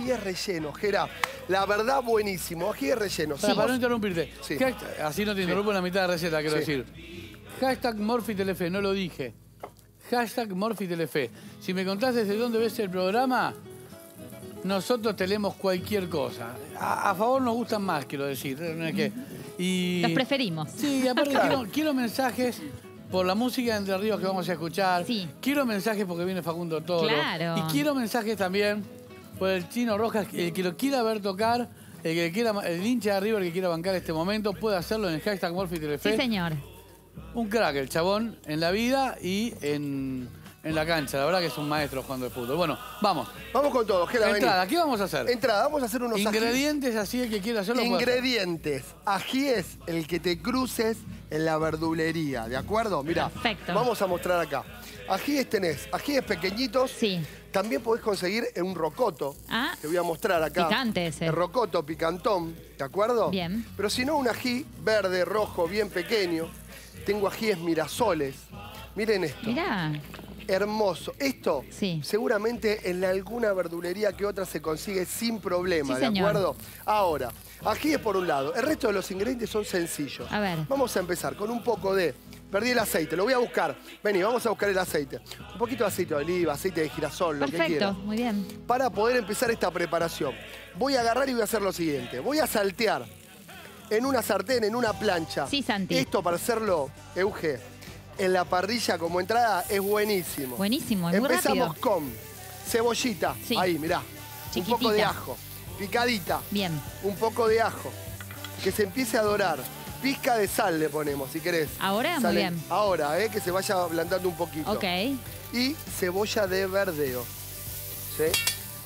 ají es relleno, Gera. La verdad, buenísimo. Ají es relleno. Para, Si para no interrumpirte. Sí. Hashtag- así no te interrumpo en la mitad de la receta, quiero Sí. decir. Hashtag Morfitelefe, no lo dije. Hashtag Morfitelefe. Si me contás desde dónde ves el programa, nosotros te leemos cualquier cosa. A, a favor nos gustan más, quiero decir. No es que- y... Los preferimos. Sí, y aparte quiero, quiero mensajes por la música de Entre Ríos que vamos a escuchar. Sí. Quiero mensajes porque viene Facundo Toro. Claro. Y quiero mensajes también por el Chino Rojas, el que lo quiera ver tocar, el que quiera, el hincha de River que quiera bancar este momento, puede hacerlo en el hashtag Morphy Telefe. Sí, señor. Un crack, el chabón, en la vida y en, en la cancha. La verdad que es un maestro jugando de fútbol. Bueno, vamos. Vamos con todo, vení. Entrada, ¿qué vamos a hacer? Entrada, vamos a hacer unos ají. Ingredientes así, el que quiera hacerlo puede hacer. Ingredientes. Ají es el que te cruces en la verdulería, ¿de acuerdo? Mira, Perfecto. vamos a mostrar acá. Ajíes tenés, ajíes pequeñitos. Sí. También podés conseguir un rocoto. Ah. Te voy a mostrar acá. Picante ese. El rocoto picantón, ¿de acuerdo? Bien. Pero si no, un ají verde, rojo, bien pequeño. Tengo ajíes mirasoles. Miren esto. Mirá. Hermoso. Esto Sí. seguramente en alguna verdulería que otra se consigue sin problema, Sí, ¿de señor. acuerdo? Ahora, ají es por un lado. El resto de los ingredientes son sencillos. A ver. Vamos a empezar con un poco de... Perdí el aceite, lo voy a buscar. Vení, vamos a buscar el aceite. Un poquito de aceite de oliva, aceite de girasol, lo que Perfecto, quieras. muy bien. Para poder empezar esta preparación, voy a agarrar y voy a hacer lo siguiente. Voy a saltear en una sartén, en una plancha. Sí, Santi. Esto para hacerlo, Euge, en la parrilla como entrada es buenísimo. Buenísimo, es Empezamos con cebollita. Sí. Ahí, mirá. Un poco de ajo. Picadita. Bien. Un poco de ajo. Que se empiece a dorar. Pizca de sal le ponemos, si querés. Ahora, muy bien. Ahora, eh, que se vaya ablandando un poquito. Ok. Y cebolla de verdeo. ¿Sí?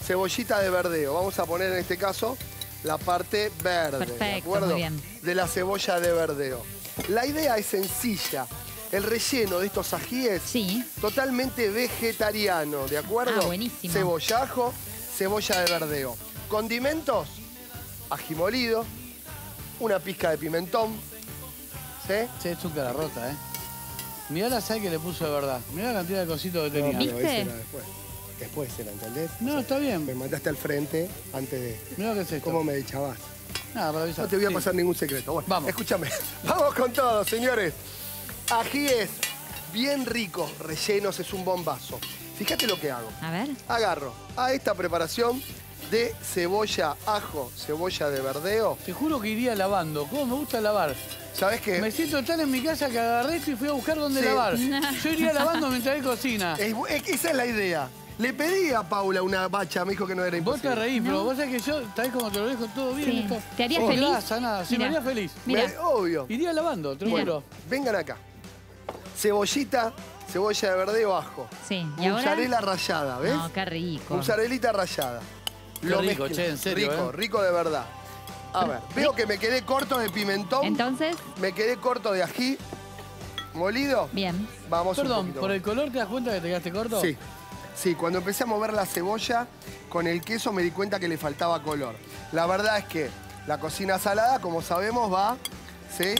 Cebollita de verdeo. Vamos a poner en este caso la parte verde. ¿De Perfecto, acuerdo? muy bien. De la cebolla de verdeo. La idea es sencilla. El relleno de estos ajíes Sí. totalmente vegetariano, ¿de acuerdo? Ah, buenísimo. Cebollajo, cebolla de verdeo. Condimentos, ají molido, una pizca de pimentón, ¿sí? Che, es un rota, ¿eh? Mirá la sal que le puso de verdad. Mirá la cantidad de cositos que tenía. ¿Viste? después. Después era, ¿entendés? No, está bien. Me mandaste al frente antes de... Mirá lo que es esto. ¿Cómo me echabas? Nada, para avisar. No te voy a Sí. pasar ningún secreto. Bueno, Vamos. escúchame. Vamos con todo, señores. Ajíes bien ricos, rellenos, es un bombazo. Fíjate lo que hago. A ver. Agarro a esta preparación de cebolla, ajo, cebolla de verdeo. Te juro que iría lavando. ¿Cómo me gusta lavar? ¿Sabes qué? Me siento tan en mi casa que agarré esto y fui a buscar dónde Sí. lavar. Yo iría lavando mientras él cocina. Es es- esa es la idea. Le pedí a Paula una bacha, me dijo que no era Vos imposible. te reís, No. pero vos sabés que yo, tal como te lo dejo todo bien. Sí. esto- ¿Te haría no feliz? grasa, nada. Sí, me Mirá. haría feliz. Me- obvio. Iría lavando, te lo juro. Vengan acá. Cebollita, cebolla de verdeo, ajo. Sí. ¿Y ahora? Mozzarella rallada, ¿ves? No, qué rico. Mozzarellita rallada. Qué rico, che, en serio, Rico, ¿eh? rico de verdad. A ver, veo que me quedé corto de pimentón, Entonces, me quedé corto de ají molido. bien. Vamos Perdón, ¿por más. el color te das cuenta que te quedaste corto? Sí, sí, cuando empecé a mover la cebolla con el queso me di cuenta que le faltaba color. La verdad es que la cocina salada, como sabemos, va, ¿sí?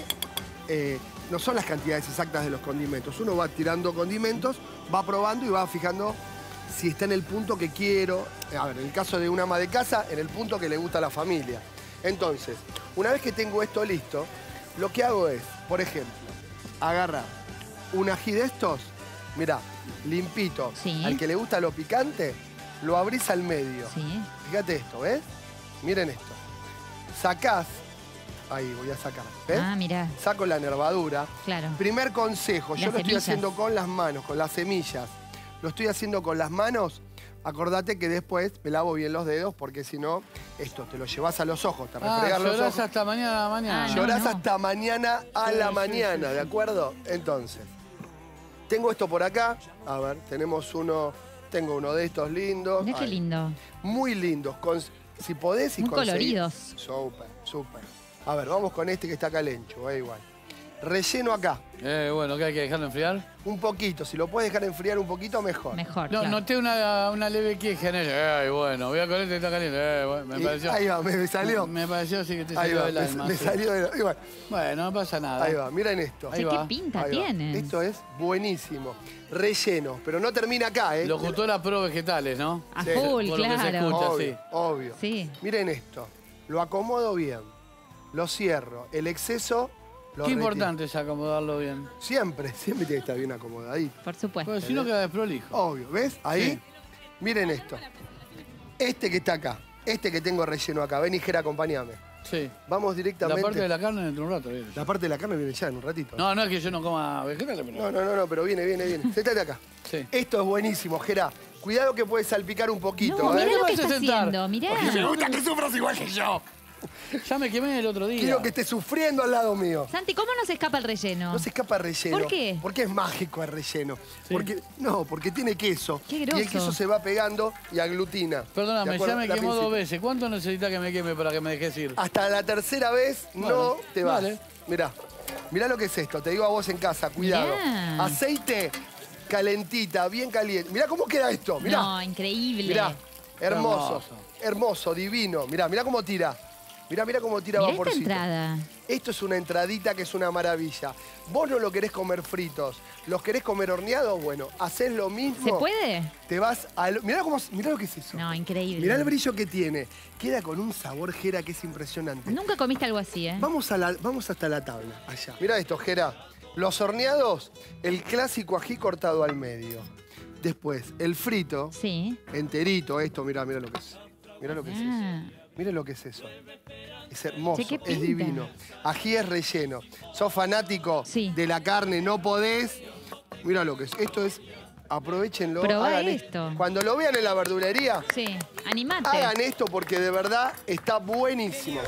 Eh, no son las cantidades exactas de los condimentos. Uno va tirando condimentos, va probando y va fijando si está en el punto que quiero. A ver, en el caso de una ama de casa, en el punto que le gusta a la familia. Entonces, una vez que tengo esto listo, lo que hago es, por ejemplo, agarrar un ají de estos, mirá, limpito. Sí. Al que le gusta lo picante, lo abrís al medio. Sí. Fíjate esto, ¿ves? Miren esto. Sacás, ahí voy a sacar, ¿ves? Ah, mira. Saco la nervadura. Claro. Primer consejo, yo Las lo estoy haciendo con las manos, con las semillas. Lo estoy haciendo con las manos. Acordate que después me lavo bien los dedos porque si no, esto te lo llevas a los ojos, te Ah, refregas los llorás ojos. hasta mañana a la mañana. Ah, no. Llorás hasta mañana a Sí, la sí, mañana, sí, sí. ¿de acuerdo? Entonces, tengo esto por acá. A ver, tenemos uno, tengo uno de estos lindos. Mira qué lindo. Muy lindos. con- si podés y Muy conseguís- coloridos. Súper, súper. A ver, vamos con este que está calencho, eh, igual. Relleno acá. Eh, bueno, ¿qué hay que dejarlo enfriar? Un poquito. Si lo puedes dejar enfriar un poquito, mejor. Mejor. No, claro. noté una, una leve queja en él. Eh, bueno, voy a con este está caliente. Eh, bueno, me Y pareció. ahí va, me, me salió. Me pareció así que te Ahí salió va, del me, alma. me sí. salió de... y bueno, Bueno, no pasa nada. ahí va, miren esto. Ahí va. qué pinta Ahí va. tiene. Esto es buenísimo. Relleno, pero no termina acá, ¿eh? Locutora pro vegetales, ¿no? A Sí. full, Por lo que se claro. escucha. Obvio, sí. obvio. Sí. Miren esto. Lo acomodo bien. Lo cierro. El exceso lo Qué retiro. importante es acomodarlo bien. Siempre, siempre tiene que estar bien acomodadito. Por supuesto. Porque si no queda desprolijo. Obvio, ¿ves? Ahí. Sí. Miren esto. Este que está acá. Este que tengo relleno acá. Ven, Jera, acompáñame. Sí. Vamos La directamente. parte de la carne dentro de un rato. viene. La parte de la carne viene ya en un ratito. No, no es que yo no coma vegetales, No, pero. no, no, no, pero viene, viene, viene. Sentate acá. Sí. Esto es buenísimo, Jera. Cuidado que puede salpicar un poquito, No, ¿eh? mirá lo que está haciendo, mirá. Me gusta que sufras igual que yo. Ya me quemé el otro día. Quiero que estés sufriendo al lado mío. Santi, ¿cómo no se escapa el relleno? No se escapa el relleno. ¿Por qué? Porque es mágico el relleno. ¿Sí? Porque, no, porque tiene queso. Qué y el groso. queso se va pegando y aglutina. ¿De Perdóname, ya me quemó dos veces. ¿Cuánto necesita que me queme para que me dejes ir? Hasta la tercera vez no te vas. vale. Mirá, mirá lo que es esto. Te digo a vos en casa, cuidado. Mirá. Aceite calentita, bien caliente. Mirá cómo queda esto. Mirá. No, increíble. Mirá, hermoso, Hermoso. hermoso, divino. Mirá, mirá cómo tira. Mirá, mirá cómo tira Mirá esta vaporcito. entrada. Esto es una entradita que es una maravilla. Vos no lo querés comer fritos, los querés comer horneados, bueno, hacés lo mismo. ¿Se puede? Te vas al... Mirá, cómo, mirá lo que es eso. No, increíble. Mirá el brillo que tiene. Queda con un sabor, Jera, que es impresionante. Nunca comiste algo así, ¿eh? Vamos, a la, vamos hasta la tabla, allá. Mirá esto, Jera. Los horneados, el clásico ají cortado al medio. Después, el frito, Sí. enterito, esto, mirá, mirá lo que es. Mirá lo que es eso. Miren lo que es eso. Es hermoso, Che, es divino. Ají es relleno. Sos fanático Sí. de la carne, no podés. Mira lo que es. Esto es, aprovechenlo. Probá hagan esto. Cuando lo vean en la verdulería, Sí. Animate. hagan esto porque de verdad está buenísimo.